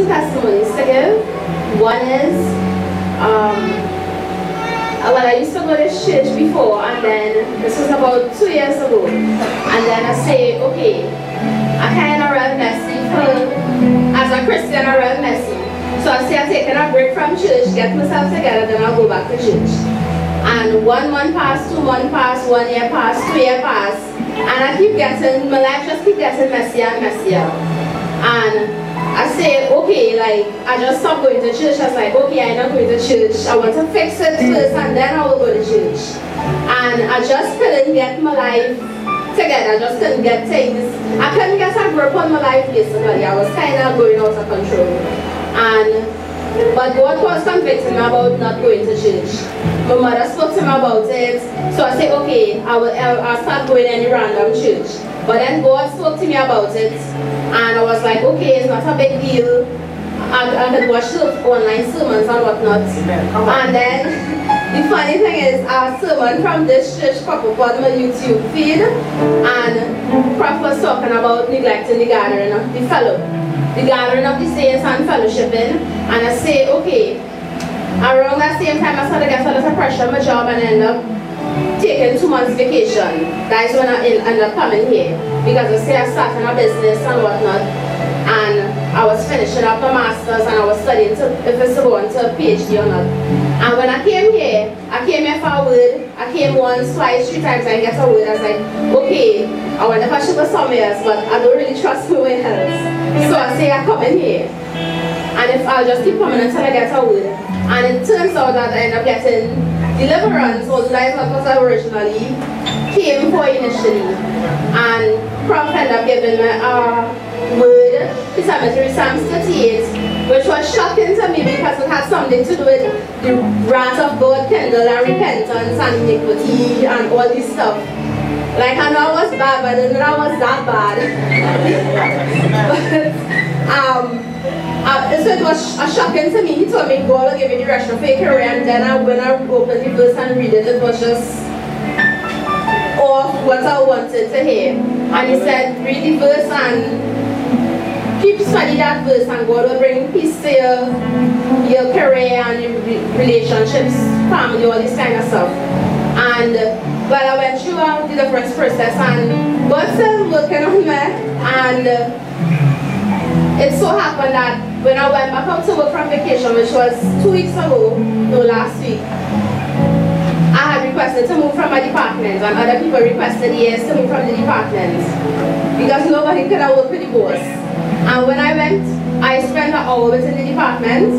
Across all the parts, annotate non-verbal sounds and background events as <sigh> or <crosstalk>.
two testimonies to give. One is, um, uh, well, I used to go to church before, and then this was about two years ago. And then I say, okay, I kind of real messy for, as a Christian, I real messy. So I say I'm taking a break from church, get myself together, then I'll go back to church. And one month passed, two months passed, one year passed, two year passed, and I keep getting, my life just keep getting messier and messier. And I said, okay, like, I just stopped going to church. I was like, okay, I'm not going to church. I want to fix it first and then I will go to church. And I just couldn't get my life together. I just couldn't get things. I couldn't get a grip on my life basically. I was kind of going out of control. And but God was convicting me about not going to church. My mother spoke to me about it. So I said, okay, I will I'll start going any random church. But then God spoke to me about it, and I was like, okay, it's not a big deal. I, I could watch online sermons and whatnot. And then <laughs> the funny thing is, a sermon from this church pop up on my YouTube feed, and Prof was talking about neglecting the gathering of the fellow, the gathering of the saints and fellowshipping. And I say, okay, around that same time I started to get a lot of pressure on my job and end up taking two months vacation. That is when I ended up coming here. Because I say I started a business and whatnot. And I was finishing up my master's and I was studying to, if it's going to a PhD or not. And when I came here, I came here for a word. I came once, twice, three times and I get a word. I was like, okay, I wonder if I should go somewhere else, but I don't really <laughs> trust nowhere else. I say I come here. And if I'll just keep coming until I get a word. And it turns out that I end up getting Deliverance was like what was originally came for initially. And Prof ended up giving me a word, Psalm Psalms 38, which was shocking to me because it had something to do with the wrath of God, kindle and repentance and iniquity and all this stuff. Like I know I was bad, but I didn't know I was that bad. but, um, uh, so it was a shocking to me. He told me, God will give me the direction for a career. And then I, when I opened the verse and read it, it was just off what I wanted to hear. And he said, read the verse and keep studying that verse and God will bring peace to your, your career and your relationships, family, all this kind of stuff. And well, I went through uh, the different process and God's still on me. And it so happened that when I went back out to work from vacation, which was two weeks ago, no, last week, I had requested to move from my department and other people requested yes to move from the department because nobody could have worked with the boss. And when I went, I spent an hour within the department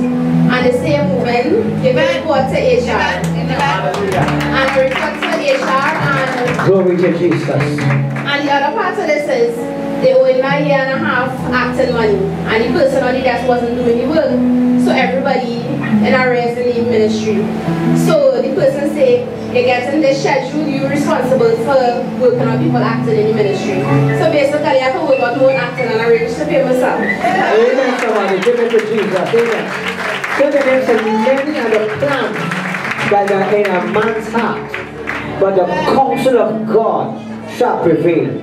and they say moving, give a report to HR. And I report to HR and... Glory to Jesus. And the other part of this is, they owed my year and a half acting money and the person on the desk wasn't doing the work. So everybody in our in the ministry. So the person say, you're getting this schedule, you're responsible for working on people acting in the ministry. So basically I can work on more acting and I arrange to pay myself. Amen, somebody. Give it to Jesus. Amen. So there's many other plans that are in a man's heart, but the counsel of God shall prevail.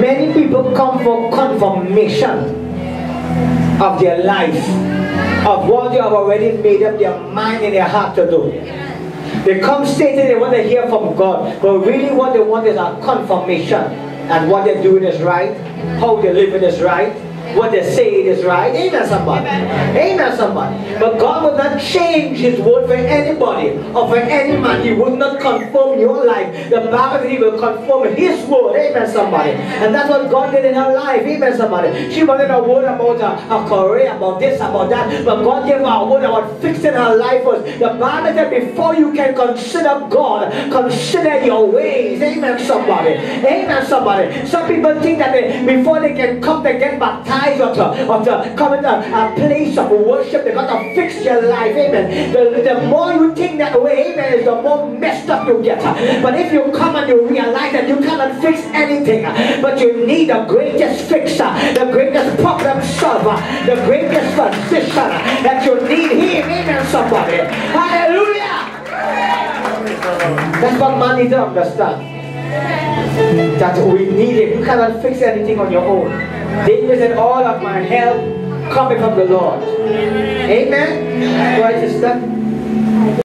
Many people come for confirmation of their life, of what they have already made up their mind in their heart to do. They come stating they want to hear from God, but really what they want is a confirmation. And what they're doing is right, how they're living is right, what they say is right. Amen, somebody. Amen, somebody. But God will not change His word for anybody or for any man. He will not conform your life. The Bible He will conform His word. Amen, somebody. And that's what God did in her life. Amen, somebody. She wanted a word about her, her career, about this, about that. But God gave her a word about fixing her life. Was the Bible said before you can consider God, consider your ways. Amen, somebody. Amen, somebody. Some people think that they, before they can come, they get baptized eyes of the coming a, a place of worship. They got to fix your life. Amen. The, the more you think that way, amen, is the more messed up you get. But if you come and you realize that you cannot fix anything, but you need the greatest fixer, the greatest problem solver, the greatest physician that you need him. Amen, somebody. Hallelujah. That's what man needs to understand. That we need it. You cannot fix anything on your own. David said, all of my help coming from the Lord. Amen. Right, sister?